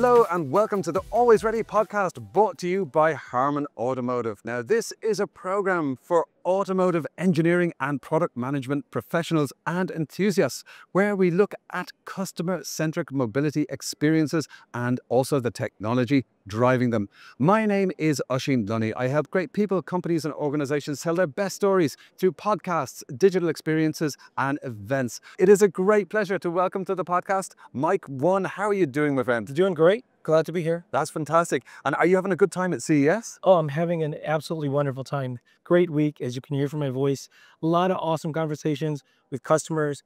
Hello and welcome to the Always Ready podcast brought to you by Harman Automotive. Now, this is a program for automotive engineering and product management professionals and enthusiasts, where we look at customer centric mobility experiences and also the technology driving them. My name is Oisin Lunny. I help great people, companies, and organizations tell their best stories through podcasts, digital experiences, and events. It is a great pleasure to welcome to the podcast Mike Won. How are you doing, my friend? Doing great. Glad to be here. That's fantastic. And are you having a good time at CES? Oh, I'm having an absolutely wonderful time. Great week, as you can hear from my voice. A lot of awesome conversations with customers,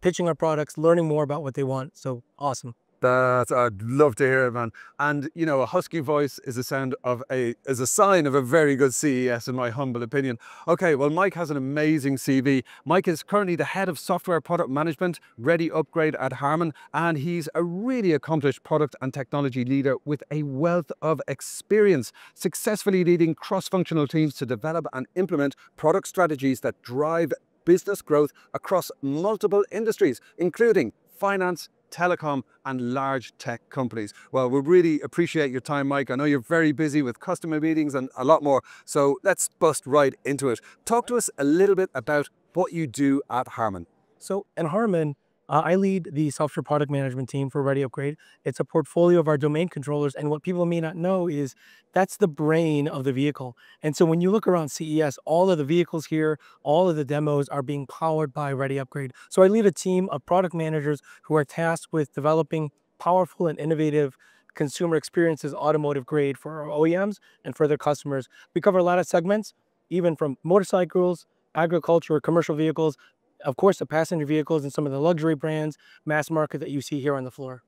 pitching our products, learning more about what they want. So awesome. That I'd love to hear it, man. And you know, a husky voice is a sound of a is a sign of a very good CES, in my humble opinion. Okay, well, Mike has an amazing CV. Mike is currently the head of software product management, Ready Upgrade at Harman, and he's a really accomplished product and technology leader with a wealth of experience, successfully leading cross-functional teams to develop and implement product strategies that drive business growth across multiple industries, including finance, telecom and large tech companies. Well, we really appreciate your time, Mike. I know you're very busy with customer meetings and a lot more. So let's bust right into it. Talk to us a little bit about what you do at Harman. So in Harman, uh, I lead the software product management team for Ready Upgrade. It's a portfolio of our domain controllers. And what people may not know is that's the brain of the vehicle. And so when you look around CES, all of the vehicles here, all of the demos are being powered by Ready Upgrade. So I lead a team of product managers who are tasked with developing powerful and innovative consumer experiences automotive grade for our OEMs and for their customers. We cover a lot of segments, even from motorcycles, agriculture, commercial vehicles, of course, the passenger vehicles and some of the luxury brands, mass market that you see here on the floor.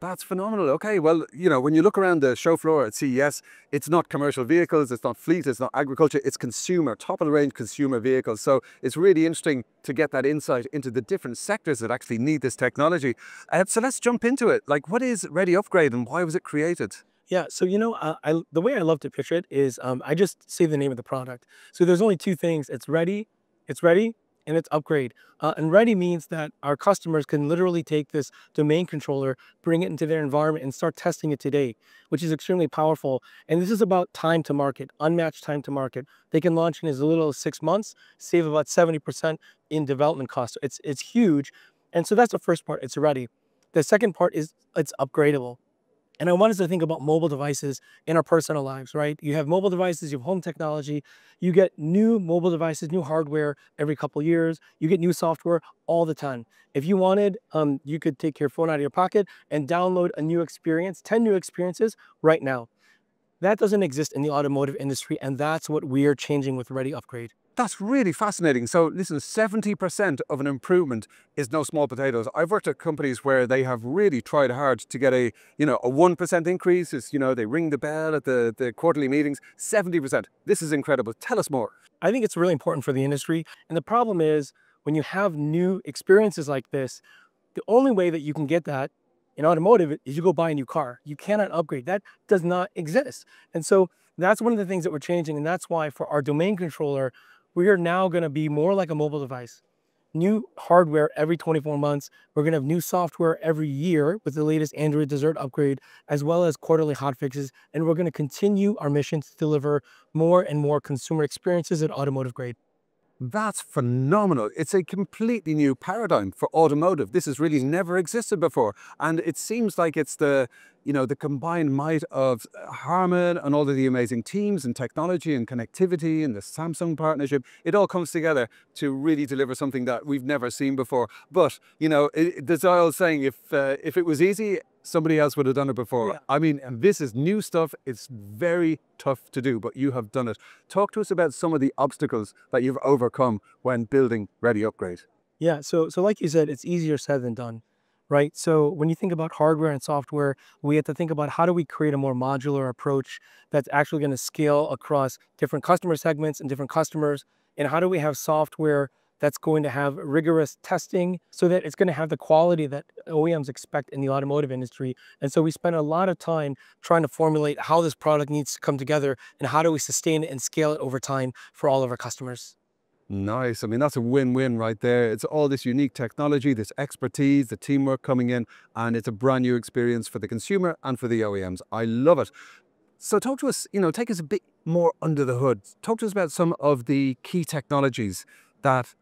That's phenomenal. Okay, well, you know, when you look around the show floor at CES, it's not commercial vehicles, it's not fleet, it's not agriculture, it's consumer, top of the range consumer vehicles. So it's really interesting to get that insight into the different sectors that actually need this technology. Uh, so let's jump into it. Like, what is Ready Upgrade and why was it created? Yeah, so you know, uh, I the way I love to picture it is um, I just say the name of the product. So there's only two things. It's ready, it's ready, and it's upgrade. Uh, and ready means that our customers can literally take this domain controller, bring it into their environment and start testing it today, which is extremely powerful. And this is about time to market, unmatched time to market. They can launch in as little as six months, save about 70% in development costs. It's, it's huge. And so that's the first part, it's ready. The second part is it's upgradable. And I want us to think about mobile devices in our personal lives, right? You have mobile devices, you have home technology, you get new mobile devices, new hardware every couple years, you get new software all the time. If you wanted, um, you could take your phone out of your pocket and download a new experience, 10 new experiences right now. That doesn't exist in the automotive industry, and that's what we're changing with Ready Upgrade. That's really fascinating. So listen, 70% of an improvement is no small potatoes. I've worked at companies where they have really tried hard to get a, you know, a 1% increase. Is, you know, they ring the bell at the, the quarterly meetings, 70%. This is incredible. Tell us more. I think it's really important for the industry. And the problem is when you have new experiences like this, the only way that you can get that in automotive is you go buy a new car. You cannot upgrade. That does not exist. And so that's one of the things that we're changing. And that's why for our domain controller, we are now going to be more like a mobile device. New hardware every 24 months. We're going to have new software every year with the latest Android dessert upgrade, as well as quarterly hotfixes. And we're going to continue our mission to deliver more and more consumer experiences at automotive grade. That's phenomenal. It's a completely new paradigm for automotive. This has really never existed before. And it seems like it's the, you know, the combined might of Harman and all of the amazing teams and technology and connectivity and the Samsung partnership. It all comes together to really deliver something that we've never seen before. But, you know, it, there's old saying, if, uh, if it was easy, somebody else would have done it before. Yeah. I mean, and this is new stuff. It's very tough to do, but you have done it. Talk to us about some of the obstacles that you've overcome when building Ready Upgrade. Yeah, so so like you said, it's easier said than done, right? So when you think about hardware and software, we have to think about how do we create a more modular approach that's actually going to scale across different customer segments and different customers, and how do we have software that's going to have rigorous testing so that it's going to have the quality that OEMs expect in the automotive industry. And so we spend a lot of time trying to formulate how this product needs to come together and how do we sustain it and scale it over time for all of our customers. Nice. I mean, that's a win-win right there. It's all this unique technology, this expertise, the teamwork coming in, and it's a brand new experience for the consumer and for the OEMs. I love it. So talk to us, you know, take us a bit more under the hood. Talk to us about some of the key technologies that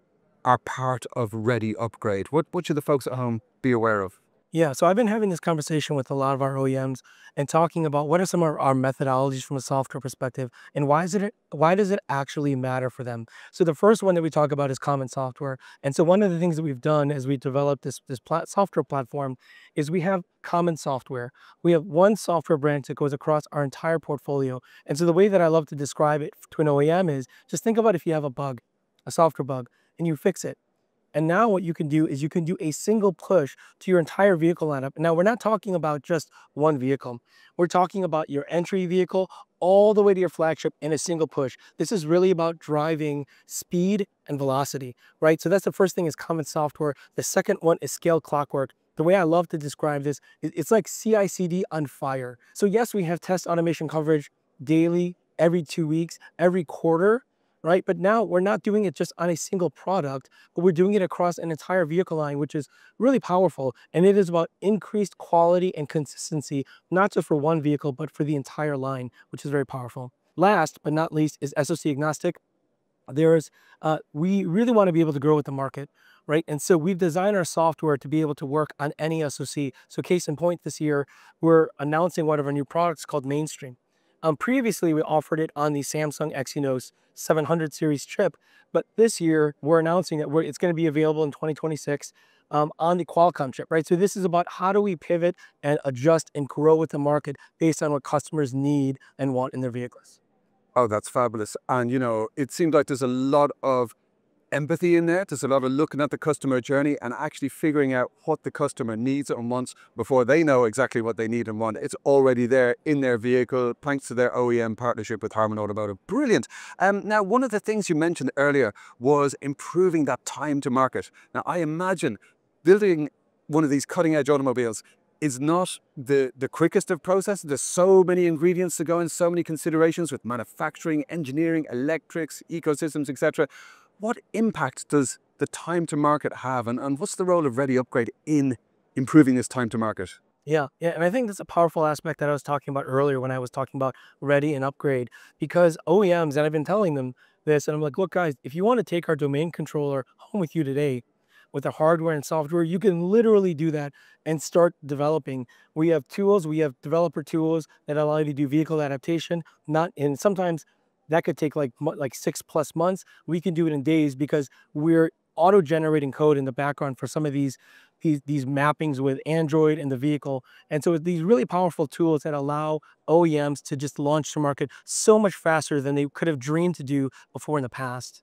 are part of Ready Upgrade. What, what should the folks at home be aware of? Yeah, so I've been having this conversation with a lot of our OEMs and talking about what are some of our methodologies from a software perspective and why is it why does it actually matter for them? So the first one that we talk about is common software. And so one of the things that we've done as we developed this this plat software platform is we have common software. We have one software branch that goes across our entire portfolio. And so the way that I love to describe it to an OEM is just think about if you have a bug, a software bug, and you fix it and now what you can do is you can do a single push to your entire vehicle lineup. Now we're not talking about just one vehicle. We're talking about your entry vehicle all the way to your flagship in a single push. This is really about driving speed and velocity, right? So that's the first thing is common software. The second one is scale clockwork. The way I love to describe this, is it's like CI/CD on fire. So yes, we have test automation coverage daily, every two weeks, every quarter, right? But now we're not doing it just on a single product, but we're doing it across an entire vehicle line, which is really powerful. And it is about increased quality and consistency, not just for one vehicle, but for the entire line, which is very powerful. Last but not least is SOC agnostic. There's, uh, we really want to be able to grow with the market, right? And so we've designed our software to be able to work on any SOC. So case in point this year, we're announcing one of our new products called Mainstream. Um, previously, we offered it on the Samsung Exynos 700 series chip, but this year we're announcing that we're, it's going to be available in 2026 um, on the Qualcomm chip, right? So this is about how do we pivot and adjust and grow with the market based on what customers need and want in their vehicles. Oh, that's fabulous. And, you know, it seems like there's a lot of empathy in there. There's a lot of looking at the customer journey and actually figuring out what the customer needs and wants before they know exactly what they need and want. It's already there in their vehicle, thanks to their OEM partnership with Harman Automotive. Brilliant. Um, now, one of the things you mentioned earlier was improving that time to market. Now, I imagine building one of these cutting edge automobiles is not the, the quickest of processes. There's so many ingredients to go in, so many considerations with manufacturing, engineering, electrics, ecosystems, etc. What impact does the time to market have and, and what's the role of Ready Upgrade in improving this time to market? Yeah, yeah, and I think that's a powerful aspect that I was talking about earlier when I was talking about ready and upgrade because OEMs, and I've been telling them this, and I'm like, look, guys, if you want to take our domain controller home with you today with the hardware and software, you can literally do that and start developing. We have tools, we have developer tools that allow you to do vehicle adaptation, not in sometimes that could take like like six plus months. We can do it in days because we're auto-generating code in the background for some of these these these mappings with Android and the vehicle. And so these really powerful tools that allow OEMs to just launch to market so much faster than they could have dreamed to do before in the past.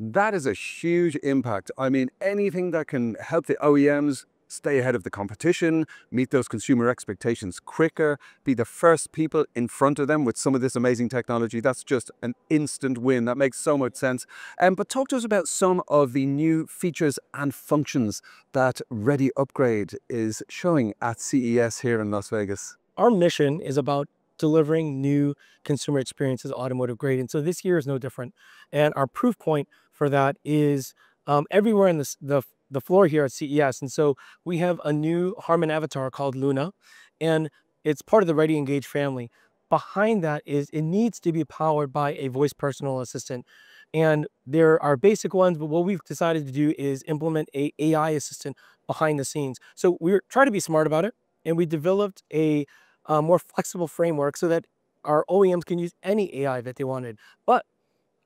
That is a huge impact. I mean, anything that can help the OEMs stay ahead of the competition, meet those consumer expectations quicker, be the first people in front of them with some of this amazing technology. That's just an instant win. That makes so much sense. Um, but talk to us about some of the new features and functions that Ready Upgrade is showing at CES here in Las Vegas. Our mission is about delivering new consumer experiences automotive grade. And so this year is no different. And our proof point for that is um, everywhere in the, the the floor here at CES. And so we have a new Harman avatar called Luna, and it's part of the Ready Engage family. Behind that is it needs to be powered by a voice personal assistant. And there are basic ones, but what we've decided to do is implement a AI assistant behind the scenes. So we're trying to be smart about it, and we developed a, a more flexible framework so that our OEMs can use any AI that they wanted. But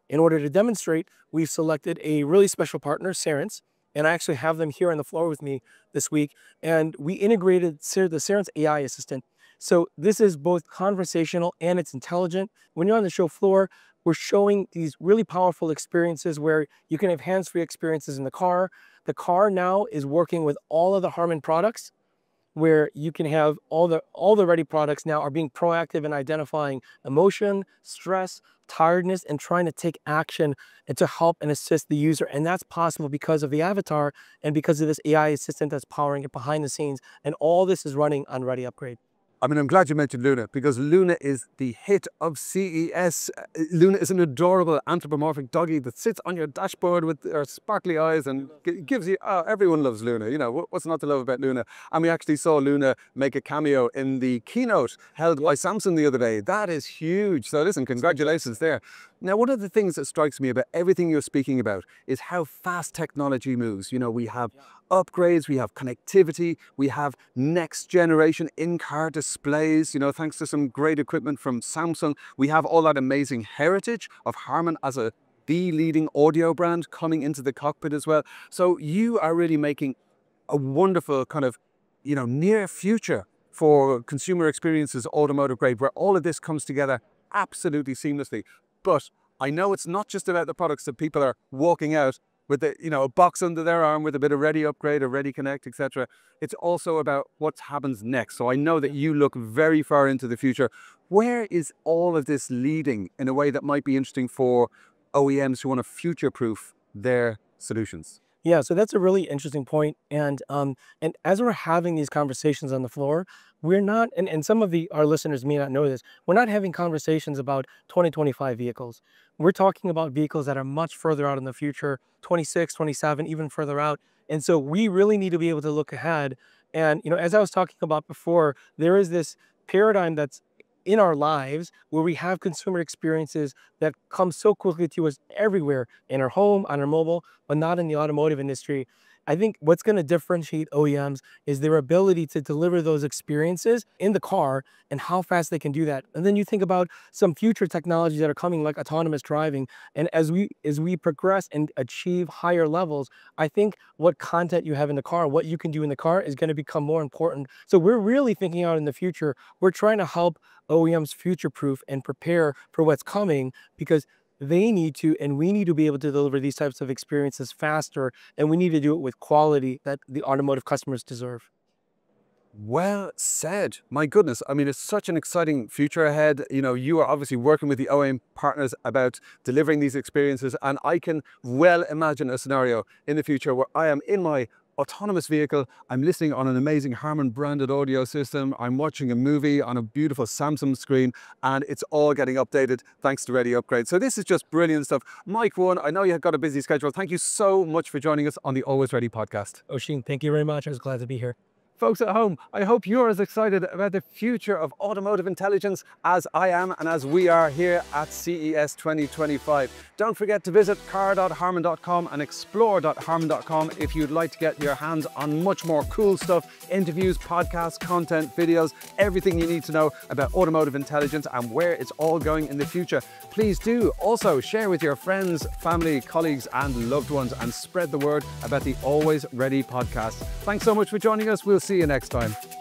in order to demonstrate, we've selected a really special partner, Cerence, and I actually have them here on the floor with me this week. And we integrated the Cerence AI assistant. So this is both conversational and it's intelligent. When you're on the show floor, we're showing these really powerful experiences where you can have hands-free experiences in the car. The car now is working with all of the Harman products where you can have all the all the ready products now are being proactive in identifying emotion, stress, tiredness, and trying to take action and to help and assist the user. And that's possible because of the avatar and because of this AI assistant that's powering it behind the scenes. And all this is running on Ready Upgrade. I mean, I'm glad you mentioned Luna because Luna is the hit of CES. Uh, Luna is an adorable anthropomorphic doggy that sits on your dashboard with her sparkly eyes and gives you, oh, everyone loves Luna. You know, what's not to love about Luna? And we actually saw Luna make a cameo in the keynote held by Samsung the other day. That is huge. So listen, congratulations there. Now, one of the things that strikes me about everything you're speaking about is how fast technology moves. You know, we have upgrades, we have connectivity, we have next generation in-car displays, you know, thanks to some great equipment from Samsung. We have all that amazing heritage of Harman as a the leading audio brand coming into the cockpit as well. So you are really making a wonderful kind of, you know, near future for consumer experiences, automotive grade, where all of this comes together absolutely seamlessly. But I know it's not just about the products that people are walking out with the, you know, a box under their arm with a bit of Ready Upgrade or Ready Connect, etc. It's also about what happens next. So I know that you look very far into the future. Where is all of this leading in a way that might be interesting for OEMs who want to future-proof their solutions? Yeah, so that's a really interesting point. And um, and as we're having these conversations on the floor, we're not, and, and some of the our listeners may not know this, we're not having conversations about 2025 vehicles. We're talking about vehicles that are much further out in the future, 26, 27, even further out. And so we really need to be able to look ahead. And you know, as I was talking about before, there is this paradigm that's in our lives where we have consumer experiences that come so quickly to us everywhere in our home, on our mobile, but not in the automotive industry. I think what's going to differentiate OEMs is their ability to deliver those experiences in the car and how fast they can do that. And then you think about some future technologies that are coming like autonomous driving. And as we as we progress and achieve higher levels, I think what content you have in the car, what you can do in the car is going to become more important. So we're really thinking out in the future. We're trying to help OEMs future proof and prepare for what's coming because they need to, and we need to be able to deliver these types of experiences faster, and we need to do it with quality that the automotive customers deserve. Well said. My goodness. I mean, it's such an exciting future ahead. You know, you are obviously working with the OEM partners about delivering these experiences. And I can well imagine a scenario in the future where I am in my autonomous vehicle. I'm listening on an amazing Harman branded audio system. I'm watching a movie on a beautiful Samsung screen and it's all getting updated thanks to Ready Upgrade. So this is just brilliant stuff. Mike Won, I know you have got a busy schedule. Thank you so much for joining us on the Always Ready podcast. Oisin, thank you very much. I was glad to be here. Folks at home, I hope you're as excited about the future of automotive intelligence as I am and as we are here at CES 2025. Don't forget to visit car.harman.com and explore.harman.com if you'd like to get your hands on much more cool stuff, interviews, podcasts, content, videos, everything you need to know about automotive intelligence and where it's all going in the future. Please do also share with your friends, family, colleagues and loved ones and spread the word about the Always Ready podcast. Thanks so much for joining us. We'll see see you next time.